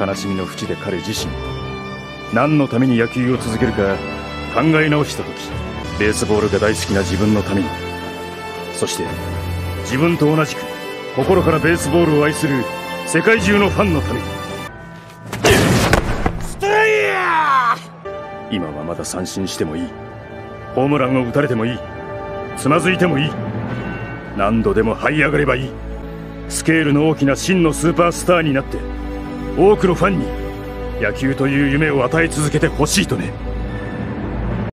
悲しみの淵で彼自身何のために野球を続けるか考え直した時ベースボールが大好きな自分のためにそして自分と同じく心からベースボールを愛する世界中のファンのために。スイヤー！今はまだ三振してもいい。ホームランを打たれてもいい。つまずいてもいい。何度でも這い上がればいい。スケールの大きな真のスーパースターになって多くのファンに野球という夢を与え続けてほしいとね。